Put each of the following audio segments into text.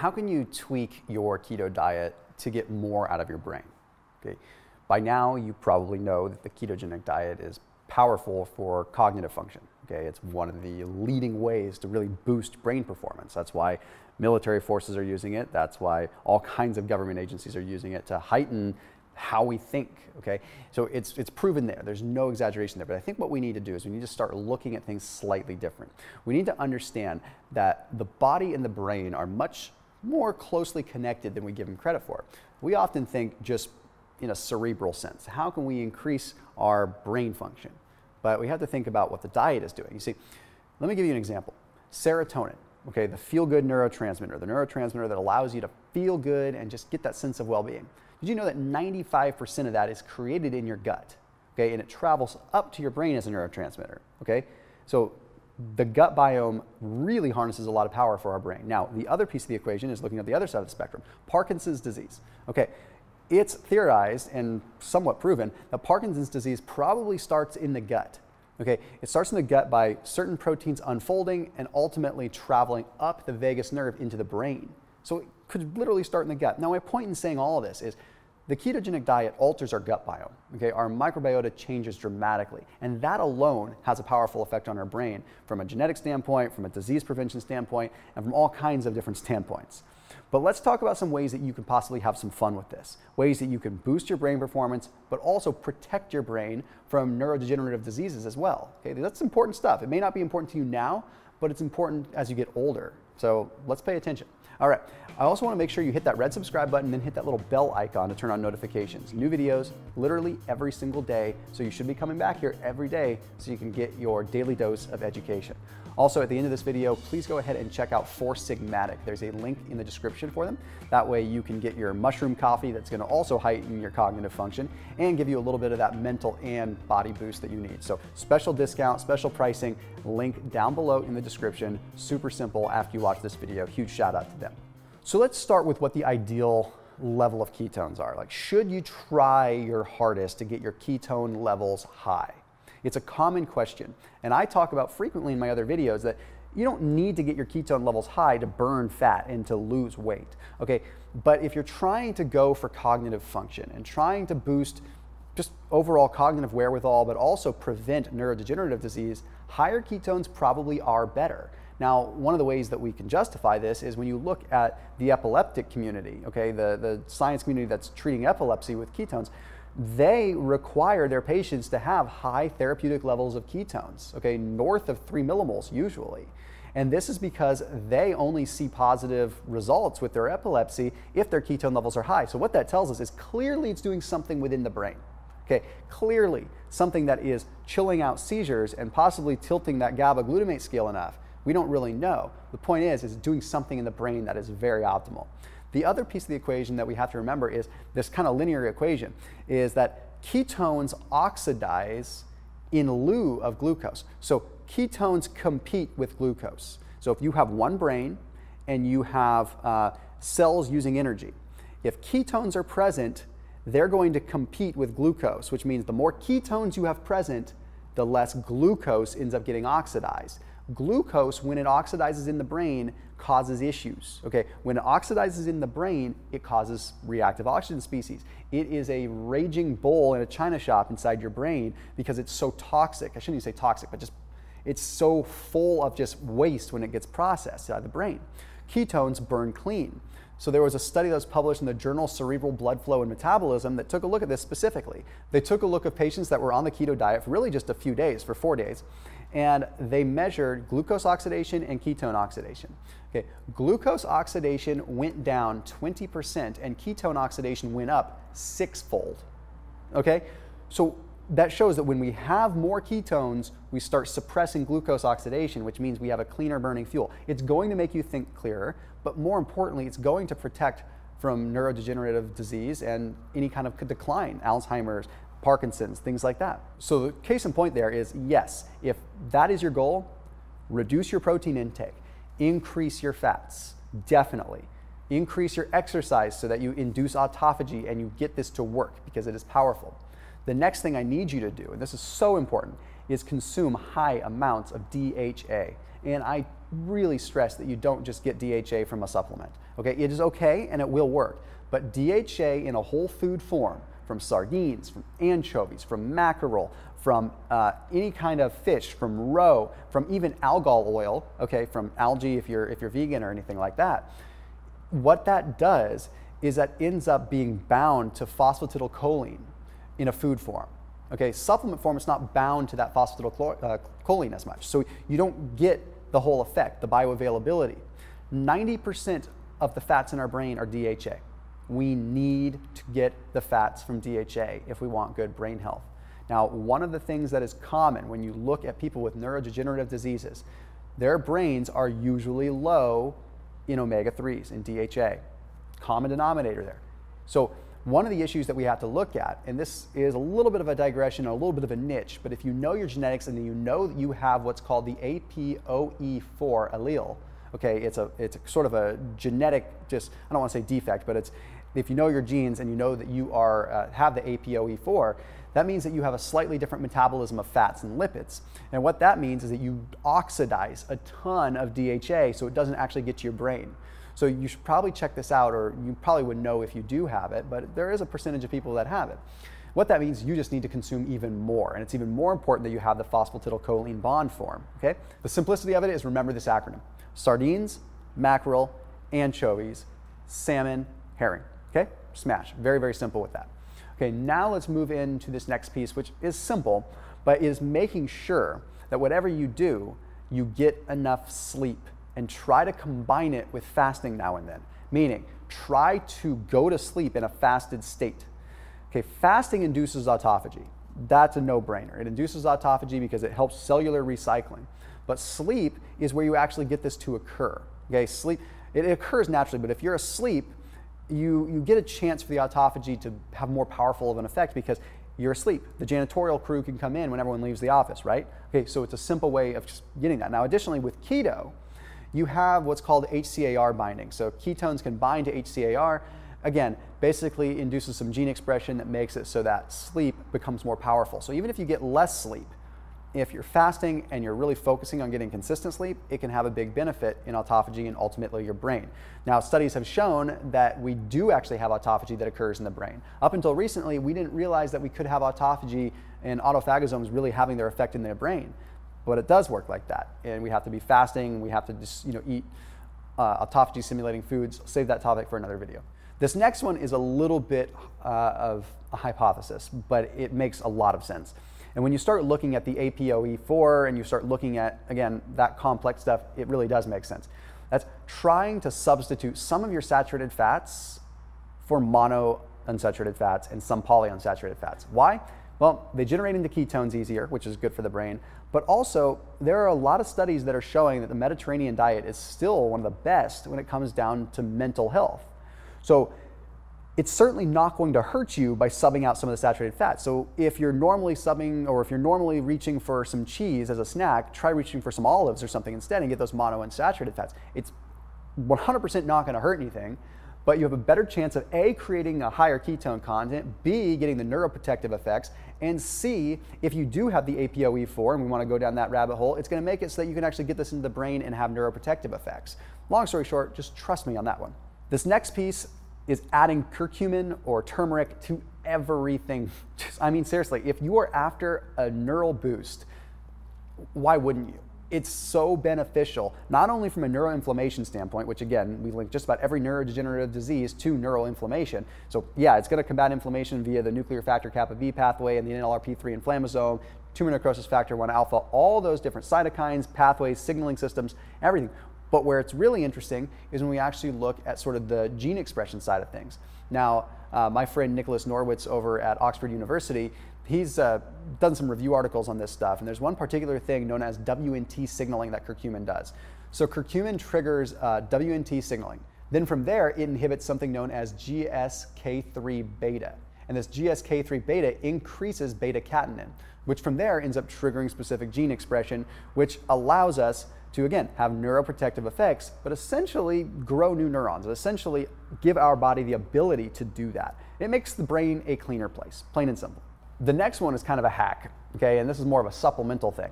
how can you tweak your keto diet to get more out of your brain? Okay. By now, you probably know that the ketogenic diet is powerful for cognitive function. Okay, it's one of the leading ways to really boost brain performance. That's why military forces are using it. That's why all kinds of government agencies are using it to heighten how we think. Okay, so it's it's proven there. There's no exaggeration there. But I think what we need to do is we need to start looking at things slightly different. We need to understand that the body and the brain are much more closely connected than we give them credit for. We often think just in a cerebral sense. How can we increase our brain function? But we have to think about what the diet is doing. You see, let me give you an example. Serotonin, okay, the feel good neurotransmitter, the neurotransmitter that allows you to feel good and just get that sense of well being. Did you know that 95% of that is created in your gut? Okay, and it travels up to your brain as a neurotransmitter. Okay, so the gut biome really harnesses a lot of power for our brain. Now, the other piece of the equation is looking at the other side of the spectrum Parkinson's disease. Okay, it's theorized and somewhat proven that Parkinson's disease probably starts in the gut. Okay, it starts in the gut by certain proteins unfolding and ultimately traveling up the vagus nerve into the brain. So it could literally start in the gut. Now, my point in saying all of this is the ketogenic diet alters our gut biome. Okay, our microbiota changes dramatically, and that alone has a powerful effect on our brain from a genetic standpoint, from a disease prevention standpoint, and from all kinds of different standpoints. But let's talk about some ways that you can possibly have some fun with this. Ways that you can boost your brain performance, but also protect your brain from neurodegenerative diseases as well. Okay, that's important stuff. It may not be important to you now, but it's important as you get older. So let's pay attention. All right, I also want to make sure you hit that red subscribe button then hit that little bell icon to turn on notifications. New videos literally every single day, so you should be coming back here every day so you can get your daily dose of education. Also, at the end of this video, please go ahead and check out Four Sigmatic. There's a link in the description for them. That way you can get your mushroom coffee that's gonna also heighten your cognitive function and give you a little bit of that mental and body boost that you need. So special discount, special pricing, link down below in the description. Super simple after you watch this video. Huge shout out to them. So let's start with what the ideal level of ketones are. Like, should you try your hardest to get your ketone levels high? It's a common question. And I talk about frequently in my other videos that you don't need to get your ketone levels high to burn fat and to lose weight. Okay, but if you're trying to go for cognitive function and trying to boost just overall cognitive wherewithal, but also prevent neurodegenerative disease, higher ketones probably are better. Now, one of the ways that we can justify this is when you look at the epileptic community, okay, the, the science community that's treating epilepsy with ketones, they require their patients to have high therapeutic levels of ketones, okay, north of three millimoles usually. And this is because they only see positive results with their epilepsy if their ketone levels are high. So, what that tells us is clearly it's doing something within the brain. Okay, clearly something that is chilling out seizures and possibly tilting that GABA glutamate scale enough. We don't really know. The point is, it's doing something in the brain that is very optimal. The other piece of the equation that we have to remember is this kind of linear equation is that ketones oxidize in lieu of glucose. So ketones compete with glucose. So if you have one brain and you have uh, cells using energy, if ketones are present, they're going to compete with glucose, which means the more ketones you have present, the less glucose ends up getting oxidized. Glucose, when it oxidizes in the brain, causes issues. Okay, when it oxidizes in the brain, it causes reactive oxygen species. It is a raging bull in a china shop inside your brain because it's so toxic. I shouldn't even say toxic, but just it's so full of just waste when it gets processed out of the brain. Ketones burn clean. So there was a study that was published in the journal Cerebral Blood Flow and Metabolism that took a look at this specifically. They took a look at patients that were on the keto diet for really just a few days, for four days, and they measured glucose oxidation and ketone oxidation. Okay, glucose oxidation went down 20% and ketone oxidation went up sixfold. Okay, so that shows that when we have more ketones, we start suppressing glucose oxidation, which means we have a cleaner burning fuel. It's going to make you think clearer, but more importantly, it's going to protect from neurodegenerative disease and any kind of decline, Alzheimer's, Parkinson's, things like that. So the case in point there is yes, if that is your goal, reduce your protein intake, increase your fats, definitely. Increase your exercise so that you induce autophagy and you get this to work because it is powerful. The next thing I need you to do, and this is so important, is consume high amounts of DHA. And I really stress that you don't just get DHA from a supplement. Okay, it is okay and it will work, but DHA in a whole food form, from sardines, from anchovies, from mackerel, from uh, any kind of fish, from roe, from even algal oil, okay, from algae if you're if you're vegan or anything like that. What that does is that ends up being bound to phosphatidylcholine in a food form. Okay, supplement form is not bound to that phosphatidylcholine uh, as much, so you don't get the whole effect, the bioavailability. 90% of the fats in our brain are DHA. We need to get the fats from DHA if we want good brain health. Now, one of the things that is common when you look at people with neurodegenerative diseases, their brains are usually low in omega 3s, in DHA. Common denominator there. So, one of the issues that we have to look at, and this is a little bit of a digression, a little bit of a niche, but if you know your genetics and you know that you have what's called the APOE4 allele, okay, it's a it's a sort of a genetic, just I don't want to say defect, but it's if you know your genes and you know that you are uh, have the APOE4, that means that you have a slightly different metabolism of fats and lipids. And what that means is that you oxidize a ton of DHA so it doesn't actually get to your brain. So you should probably check this out, or you probably would know if you do have it, but there is a percentage of people that have it. What that means, you just need to consume even more, and it's even more important that you have the phosphatidylcholine bond form. Okay? The simplicity of it is remember this acronym: sardines, mackerel, anchovies, salmon, herring. Okay? Smash. Very, very simple with that. Okay, now let's move into this next piece, which is simple, but is making sure that whatever you do, you get enough sleep and try to combine it with fasting now and then. Meaning, try to go to sleep in a fasted state. Okay, fasting induces autophagy. That's a no brainer. It induces autophagy because it helps cellular recycling. But sleep is where you actually get this to occur. Okay, sleep, it occurs naturally, but if you're asleep, you, you get a chance for the autophagy to have more powerful of an effect because you're asleep. The janitorial crew can come in when everyone leaves the office, right? Okay, so it's a simple way of getting that. Now, additionally, with keto, you have what's called HCAR binding. So ketones can bind to HCAR. Again, basically induces some gene expression that makes it so that sleep becomes more powerful. So even if you get less sleep, if you're fasting and you're really focusing on getting consistent sleep, it can have a big benefit in autophagy and ultimately your brain. Now, studies have shown that we do actually have autophagy that occurs in the brain. Up until recently, we didn't realize that we could have autophagy and autophagosomes really having their effect in the brain. But it does work like that. And we have to be fasting, we have to just, you know, eat uh, autophagy simulating foods. save that topic for another video. This next one is a little bit uh, of a hypothesis, but it makes a lot of sense. And when you start looking at the APOE4 and you start looking at, again, that complex stuff, it really does make sense. That's trying to substitute some of your saturated fats for mono unsaturated fats and some polyunsaturated fats. Why? Well, they generate into ketones easier, which is good for the brain. But also, there are a lot of studies that are showing that the Mediterranean diet is still one of the best when it comes down to mental health. So it's certainly not going to hurt you by subbing out some of the saturated fat. So if you're normally subbing or if you're normally reaching for some cheese as a snack, try reaching for some olives or something instead and get those monounsaturated fats. It's 100% not going to hurt anything, but you have a better chance of A, creating a higher ketone content, B, getting the neuroprotective effects, and C, if you do have the APOE4 and we want to go down that rabbit hole, it's going to make it so that you can actually get this into the brain and have neuroprotective effects. Long story short, just trust me on that one. This next piece is adding curcumin or turmeric to everything. Just, I mean, seriously, if you are after a neural boost, why wouldn't you? It's so beneficial, not only from a neuroinflammation standpoint, which again, we link just about every neurodegenerative disease to neural inflammation. So, yeah, it's going to combat inflammation via the nuclear factor kappa B pathway and the NLRP3 inflammasome, tumor necrosis factor 1 alpha, all those different cytokines, pathways, signaling systems, everything. But where it's really interesting is when we actually look at sort of the gene expression side of things. Now, uh, my friend Nicholas Norwitz over at Oxford University, he's uh, done some review articles on this stuff, and there's one particular thing known as WNT signaling that curcumin does. So curcumin triggers uh, WNT signaling. Then from there, it inhibits something known as GSK3 beta. And this GSK3 beta increases beta catenin, which from there ends up triggering specific gene expression, which allows us to again have neuroprotective effects, but essentially grow new neurons, essentially give our body the ability to do that. It makes the brain a cleaner place, plain and simple. The next one is kind of a hack, okay, and this is more of a supplemental thing.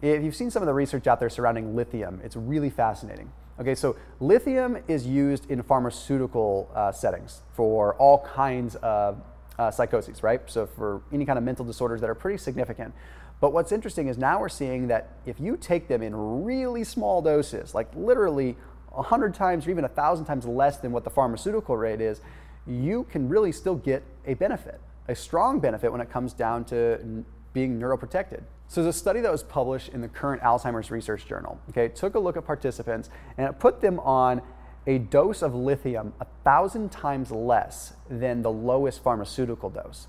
if you've seen some of the research out there surrounding lithium, it's really fascinating. Okay, so lithium is used in pharmaceutical uh, settings for all kinds of uh, psychoses, right? So for any kind of mental disorders that are pretty significant. But what's interesting is now we're seeing that if you take them in really small doses, like literally 100 times or even 1,000 times less than what the pharmaceutical rate is, you can really still get a benefit, a strong benefit when it comes down to being neuroprotected. So there's a study that was published in the current Alzheimer's Research Journal. Okay, it took a look at participants and it put them on a dose of lithium a thousand times less than the lowest pharmaceutical dose.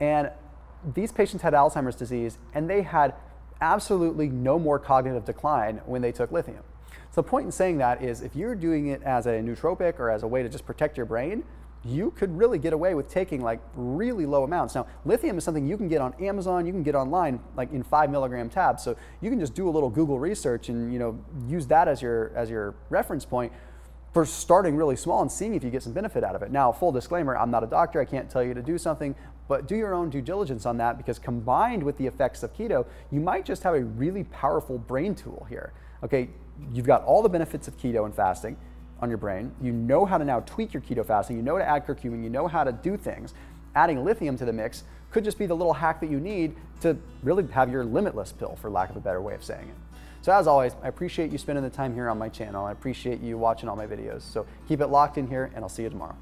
And these patients had Alzheimer's disease and they had absolutely no more cognitive decline when they took lithium. So the point in saying that is if you're doing it as a nootropic or as a way to just protect your brain, you could really get away with taking like really low amounts. Now, lithium is something you can get on Amazon, you can get online like in five milligram tabs. So you can just do a little Google research and you know use that as your as your reference point for starting really small and seeing if you get some benefit out of it. Now, full disclaimer, I'm not a doctor, I can't tell you to do something, but do your own due diligence on that because combined with the effects of keto, you might just have a really powerful brain tool here. Okay, you've got all the benefits of keto and fasting on your brain. You know how to now tweak your keto fasting, you know to add curcumin, you know how to do things. Adding lithium to the mix could just be the little hack that you need to really have your limitless pill, for lack of a better way of saying it. So as always, I appreciate you spending the time here on my channel. I appreciate you watching all my videos. So keep it locked in here and I'll see you tomorrow.